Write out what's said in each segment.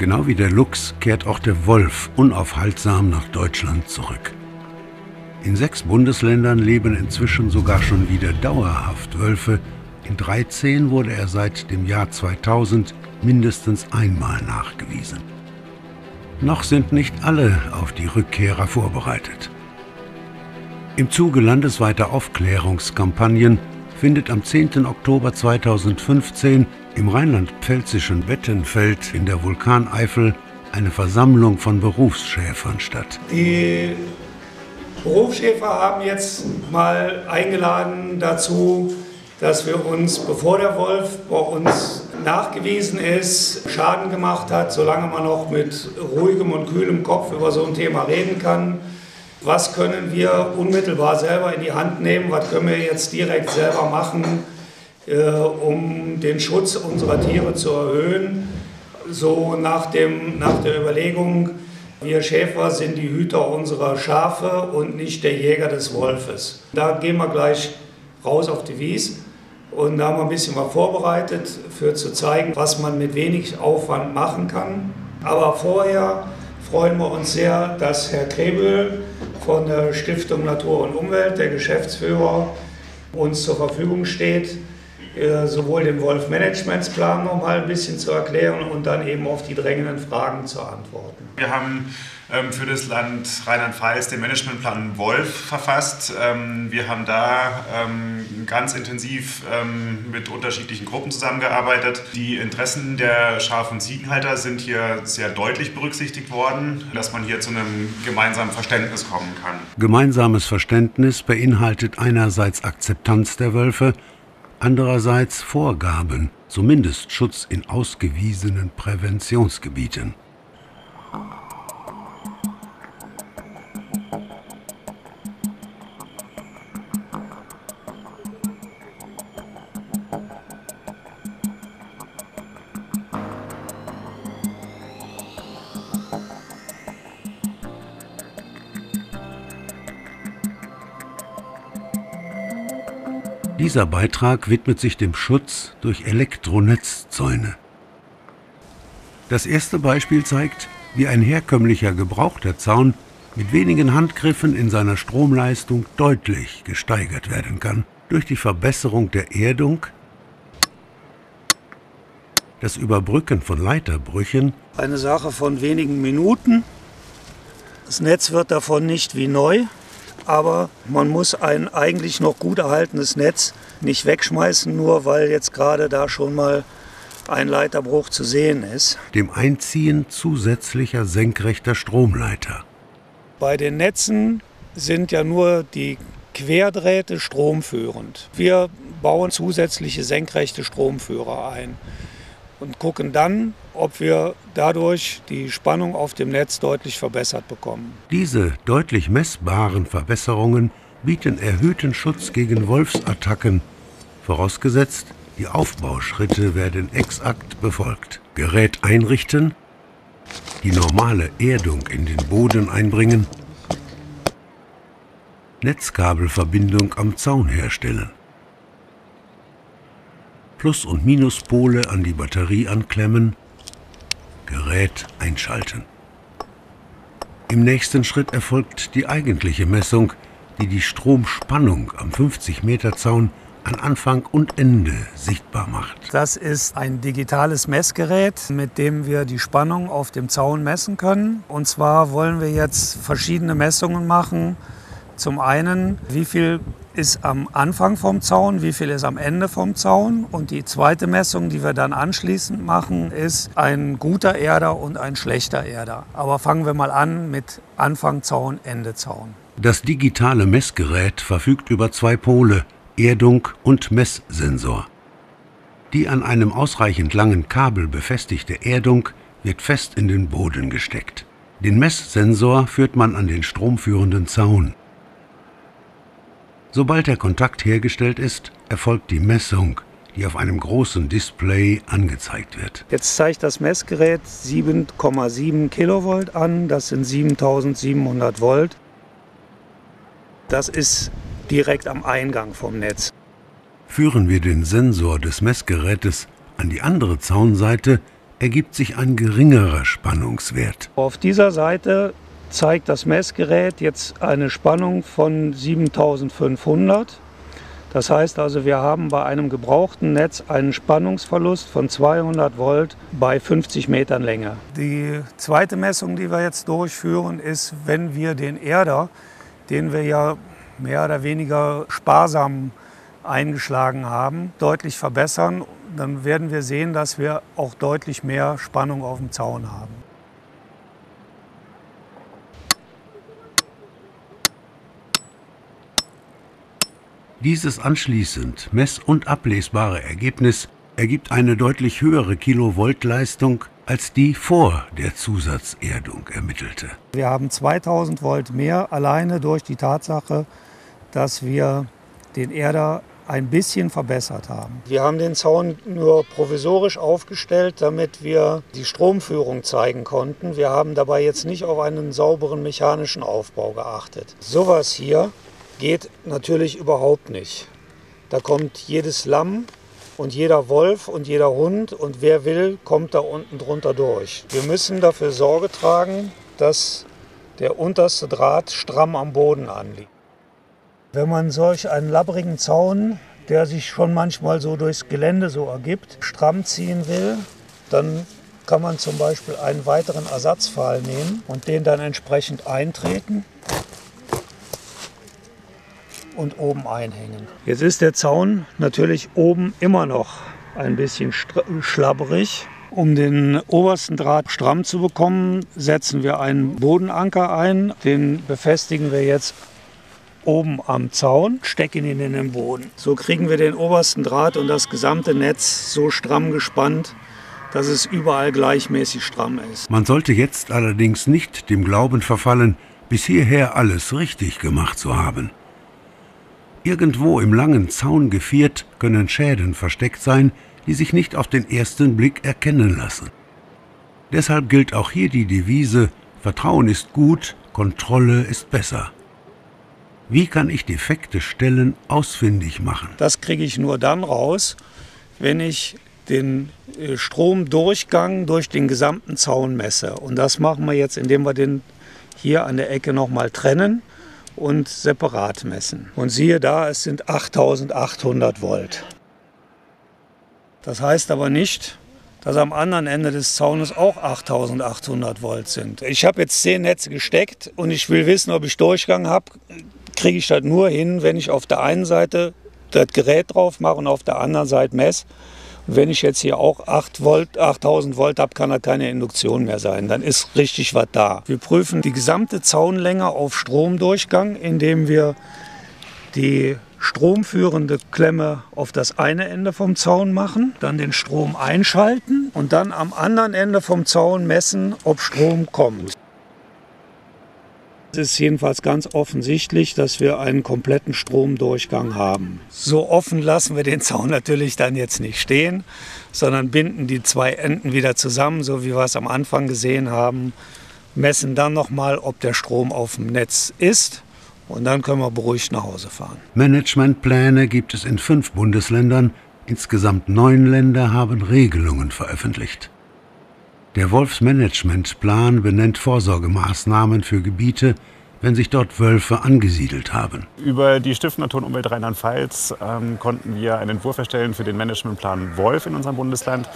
Genau wie der Luchs kehrt auch der Wolf unaufhaltsam nach Deutschland zurück. In sechs Bundesländern leben inzwischen sogar schon wieder dauerhaft Wölfe. In 13 wurde er seit dem Jahr 2000 mindestens einmal nachgewiesen. Noch sind nicht alle auf die Rückkehrer vorbereitet. Im Zuge landesweiter Aufklärungskampagnen findet am 10. Oktober 2015 im rheinland-pfälzischen Wettenfeld in der Vulkaneifel eine Versammlung von Berufsschäfern statt. Die Berufsschäfer haben jetzt mal eingeladen dazu, dass wir uns, bevor der Wolf bei uns nachgewiesen ist, Schaden gemacht hat, solange man noch mit ruhigem und kühlem Kopf über so ein Thema reden kann. Was können wir unmittelbar selber in die Hand nehmen? Was können wir jetzt direkt selber machen, um den Schutz unserer Tiere zu erhöhen? So nach, dem, nach der Überlegung, wir Schäfer sind die Hüter unserer Schafe und nicht der Jäger des Wolfes. Da gehen wir gleich raus auf die Wies und da haben wir ein bisschen was vorbereitet, für zu zeigen, was man mit wenig Aufwand machen kann. Aber vorher freuen wir uns sehr, dass Herr Krebel von der Stiftung Natur und Umwelt, der Geschäftsführer, uns zur Verfügung steht, äh, sowohl den Wolf-Managementsplan noch mal ein bisschen zu erklären und dann eben auf die drängenden Fragen zu antworten. Wir haben ähm, für das Land Rheinland-Pfalz den Managementplan Wolf verfasst. Ähm, wir haben da ähm, ganz intensiv mit unterschiedlichen Gruppen zusammengearbeitet. Die Interessen der Schaf- und Ziegenhalter sind hier sehr deutlich berücksichtigt worden, dass man hier zu einem gemeinsamen Verständnis kommen kann. Gemeinsames Verständnis beinhaltet einerseits Akzeptanz der Wölfe, andererseits Vorgaben, zumindest Schutz in ausgewiesenen Präventionsgebieten. Dieser Beitrag widmet sich dem Schutz durch Elektronetzzäune. Das erste Beispiel zeigt, wie ein herkömmlicher gebrauchter Zaun mit wenigen Handgriffen in seiner Stromleistung deutlich gesteigert werden kann durch die Verbesserung der Erdung, das Überbrücken von Leiterbrüchen. Eine Sache von wenigen Minuten. Das Netz wird davon nicht wie neu aber man muss ein eigentlich noch gut erhaltenes Netz nicht wegschmeißen, nur weil jetzt gerade da schon mal ein Leiterbruch zu sehen ist. Dem Einziehen zusätzlicher senkrechter Stromleiter. Bei den Netzen sind ja nur die Querdrähte stromführend. Wir bauen zusätzliche senkrechte Stromführer ein und gucken dann, ob wir dadurch die Spannung auf dem Netz deutlich verbessert bekommen. Diese deutlich messbaren Verbesserungen bieten erhöhten Schutz gegen Wolfsattacken, vorausgesetzt, die Aufbauschritte werden exakt befolgt. Gerät einrichten, die normale Erdung in den Boden einbringen, Netzkabelverbindung am Zaun herstellen. Plus- und Minuspole an die Batterie anklemmen, Gerät einschalten. Im nächsten Schritt erfolgt die eigentliche Messung, die die Stromspannung am 50-Meter-Zaun an Anfang und Ende sichtbar macht. Das ist ein digitales Messgerät, mit dem wir die Spannung auf dem Zaun messen können. Und zwar wollen wir jetzt verschiedene Messungen machen. Zum einen, wie viel ist am Anfang vom Zaun, wie viel ist am Ende vom Zaun. Und die zweite Messung, die wir dann anschließend machen, ist ein guter Erder und ein schlechter Erder. Aber fangen wir mal an mit Anfang Zaun, Ende Zaun. Das digitale Messgerät verfügt über zwei Pole, Erdung und Messsensor. Die an einem ausreichend langen Kabel befestigte Erdung wird fest in den Boden gesteckt. Den Messsensor führt man an den stromführenden Zaun. Sobald der Kontakt hergestellt ist, erfolgt die Messung, die auf einem großen Display angezeigt wird. Jetzt zeigt das Messgerät 7,7 Kilovolt an, das sind 7700 Volt. Das ist direkt am Eingang vom Netz. Führen wir den Sensor des Messgerätes an die andere Zaunseite, ergibt sich ein geringerer Spannungswert. Auf dieser Seite zeigt das Messgerät jetzt eine Spannung von 7500. Das heißt also, wir haben bei einem gebrauchten Netz einen Spannungsverlust von 200 Volt bei 50 Metern Länge. Die zweite Messung, die wir jetzt durchführen, ist, wenn wir den Erder, den wir ja mehr oder weniger sparsam eingeschlagen haben, deutlich verbessern, dann werden wir sehen, dass wir auch deutlich mehr Spannung auf dem Zaun haben. Dieses anschließend mess- und ablesbare Ergebnis ergibt eine deutlich höhere Kilovoltleistung als die vor der Zusatzerdung ermittelte. Wir haben 2000 Volt mehr alleine durch die Tatsache, dass wir den Erder ein bisschen verbessert haben. Wir haben den Zaun nur provisorisch aufgestellt, damit wir die Stromführung zeigen konnten. Wir haben dabei jetzt nicht auf einen sauberen mechanischen Aufbau geachtet. Sowas hier geht natürlich überhaupt nicht. Da kommt jedes Lamm und jeder Wolf und jeder Hund und wer will, kommt da unten drunter durch. Wir müssen dafür Sorge tragen, dass der unterste Draht stramm am Boden anliegt. Wenn man solch einen labbrigen Zaun, der sich schon manchmal so durchs Gelände so ergibt, stramm ziehen will, dann kann man zum Beispiel einen weiteren Ersatzpfahl nehmen und den dann entsprechend eintreten und oben einhängen. Jetzt ist der Zaun natürlich oben immer noch ein bisschen schlabberig. Um den obersten Draht stramm zu bekommen, setzen wir einen Bodenanker ein. Den befestigen wir jetzt oben am Zaun, stecken ihn in den Boden. So kriegen wir den obersten Draht und das gesamte Netz so stramm gespannt, dass es überall gleichmäßig stramm ist. Man sollte jetzt allerdings nicht dem Glauben verfallen, bis hierher alles richtig gemacht zu haben. Irgendwo im langen Zaun geviert können Schäden versteckt sein, die sich nicht auf den ersten Blick erkennen lassen. Deshalb gilt auch hier die Devise Vertrauen ist gut, Kontrolle ist besser. Wie kann ich defekte Stellen ausfindig machen? Das kriege ich nur dann raus, wenn ich den äh, Stromdurchgang durch den gesamten Zaun messe. Und das machen wir jetzt, indem wir den hier an der Ecke nochmal trennen und separat messen. Und siehe da, es sind 8800 Volt. Das heißt aber nicht, dass am anderen Ende des Zaunes auch 8800 Volt sind. Ich habe jetzt 10 Netze gesteckt und ich will wissen, ob ich Durchgang habe. Kriege ich das nur hin, wenn ich auf der einen Seite das Gerät drauf mache und auf der anderen Seite messe. Wenn ich jetzt hier auch 8 Volt, 8000 Volt habe, kann das keine Induktion mehr sein. Dann ist richtig was da. Wir prüfen die gesamte Zaunlänge auf Stromdurchgang, indem wir die stromführende Klemme auf das eine Ende vom Zaun machen, dann den Strom einschalten und dann am anderen Ende vom Zaun messen, ob Strom kommt. Es ist jedenfalls ganz offensichtlich, dass wir einen kompletten Stromdurchgang haben. So offen lassen wir den Zaun natürlich dann jetzt nicht stehen, sondern binden die zwei Enden wieder zusammen, so wie wir es am Anfang gesehen haben, messen dann nochmal, ob der Strom auf dem Netz ist und dann können wir beruhigt nach Hause fahren. Managementpläne gibt es in fünf Bundesländern. Insgesamt neun Länder haben Regelungen veröffentlicht. Der Wolfsmanagementplan benennt Vorsorgemaßnahmen für Gebiete, wenn sich dort Wölfe angesiedelt haben. Über die Stiftung Natur und Umwelt Rheinland-Pfalz ähm, konnten wir einen Entwurf erstellen für den Managementplan Wolf in unserem Bundesland.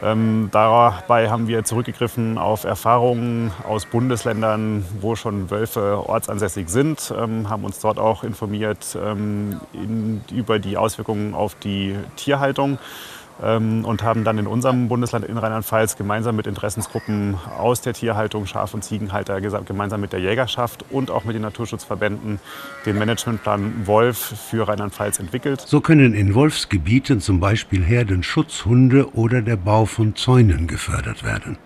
Ähm, dabei haben wir zurückgegriffen auf Erfahrungen aus Bundesländern, wo schon Wölfe ortsansässig sind, ähm, haben uns dort auch informiert ähm, in, über die Auswirkungen auf die Tierhaltung und haben dann in unserem Bundesland in Rheinland-Pfalz gemeinsam mit Interessensgruppen aus der Tierhaltung, Schaf- und Ziegenhalter, gemeinsam mit der Jägerschaft und auch mit den Naturschutzverbänden den Managementplan Wolf für Rheinland-Pfalz entwickelt. So können in Wolfsgebieten zum Beispiel Herdenschutzhunde oder der Bau von Zäunen gefördert werden.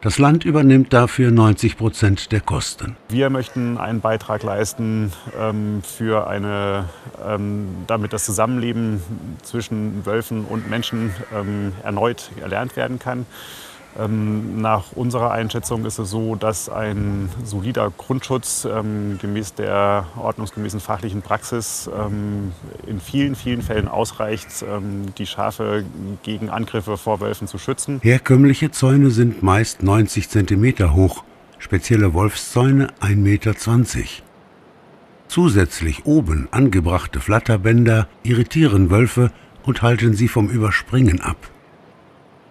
Das Land übernimmt dafür 90 Prozent der Kosten. Wir möchten einen Beitrag leisten ähm, für eine, ähm, damit das Zusammenleben zwischen Wölfen und Menschen ähm, erneut erlernt werden kann. Ähm, nach unserer Einschätzung ist es so, dass ein solider Grundschutz ähm, gemäß der ordnungsgemäßen fachlichen Praxis ähm, in vielen, vielen Fällen ausreicht, ähm, die Schafe gegen Angriffe vor Wölfen zu schützen. Herkömmliche Zäune sind meist 90 cm hoch, spezielle Wolfszäune 1,20 Meter. Zusätzlich oben angebrachte Flatterbänder irritieren Wölfe und halten sie vom Überspringen ab.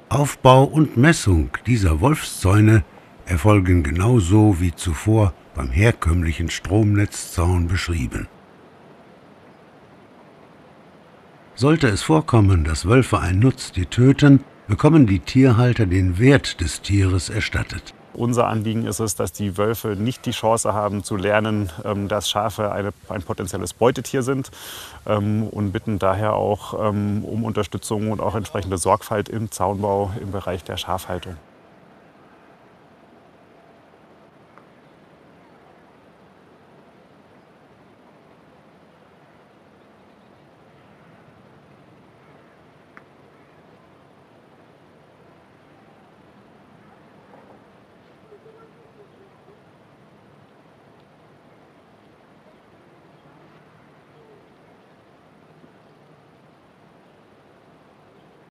Aufbau und Messung dieser Wolfszäune erfolgen genauso wie zuvor beim herkömmlichen Stromnetzzaun beschrieben. Sollte es vorkommen, dass Wölfe ein Nutztier töten, bekommen die Tierhalter den Wert des Tieres erstattet. Unser Anliegen ist es, dass die Wölfe nicht die Chance haben zu lernen, ähm, dass Schafe eine, ein potenzielles Beutetier sind ähm, und bitten daher auch ähm, um Unterstützung und auch entsprechende Sorgfalt im Zaunbau im Bereich der Schafhaltung.